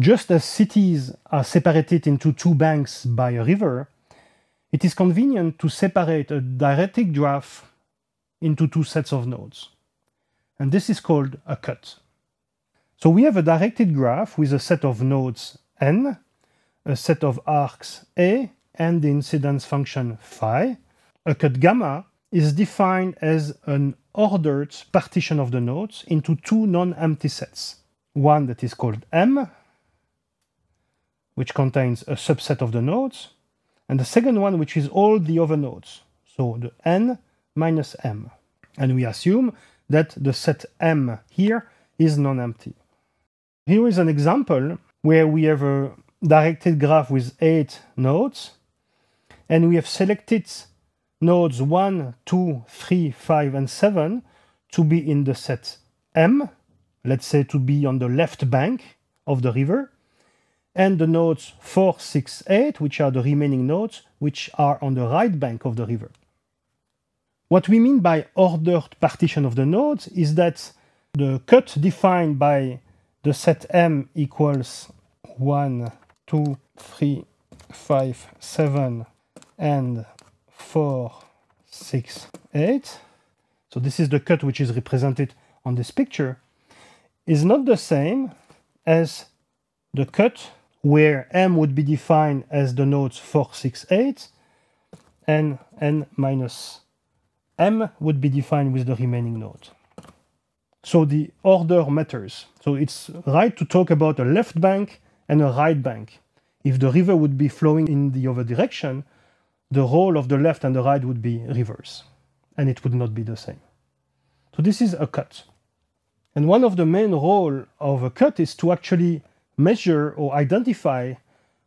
Just as cities are separated into two banks by a river, it is convenient to separate a directed graph into two sets of nodes. And this is called a cut. So we have a directed graph with a set of nodes n, a set of arcs a, and the incidence function phi. A cut gamma is defined as an ordered partition of the nodes into two non-empty sets. One that is called M, which contains a subset of the nodes, and the second one which is all the other nodes, so the n minus m. And we assume that the set M here is non-empty. Here is an example where we have a directed graph with eight nodes, and we have selected nodes 1, 2, 3, 5, and 7 to be in the set M, let's say to be on the left bank of the river, and the nodes 4, 6, 8, which are the remaining nodes, which are on the right bank of the river. What we mean by ordered partition of the nodes is that the cut defined by the set M equals 1, 2, 3, 5, 7, and 4, 6, 8. So this is the cut which is represented on this picture, is not the same as the cut where M would be defined as the nodes 4, 6, 8, and N minus M would be defined with the remaining node. So the order matters. So it's right to talk about a left bank and a right bank. If the river would be flowing in the other direction, the role of the left and the right would be reverse, and it would not be the same. So this is a cut. And one of the main role of a cut is to actually measure or identify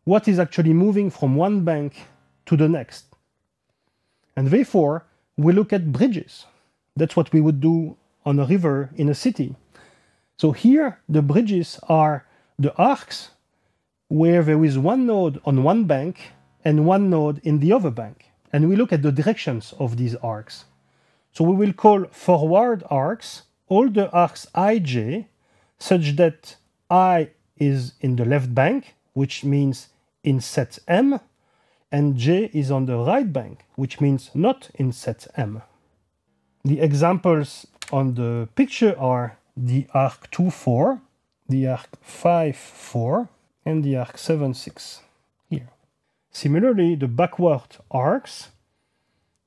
what is actually moving from one bank to the next. And therefore, we look at bridges. That's what we would do on a river in a city. So here, the bridges are the arcs where there is one node on one bank and one node in the other bank. And we look at the directions of these arcs. So we will call forward arcs all the arcs ij such that i is in the left bank, which means in set M, and j is on the right bank, which means not in set M. The examples on the picture are the arc 2, 4, the arc 5, 4, and the arc 7, 6 here. Similarly, the backward arcs,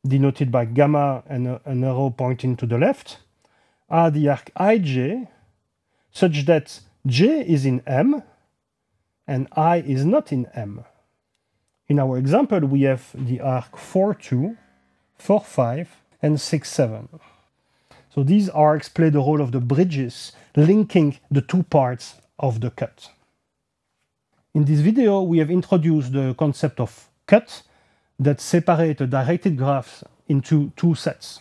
denoted by gamma and an arrow pointing to the left, are the arc ij, such that j is in M and i is not in M. In our example, we have the arc 4, 2, 4, 5, and 6, 7. So these arcs play the role of the bridges linking the two parts of the cut. In this video, we have introduced the concept of cut that separate a directed graph into two sets.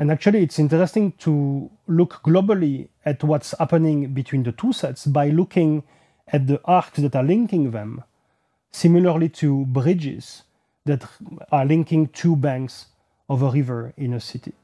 And actually, it's interesting to look globally at what's happening between the two sets by looking at the arcs that are linking them, similarly to bridges that are linking two banks of a river in a city.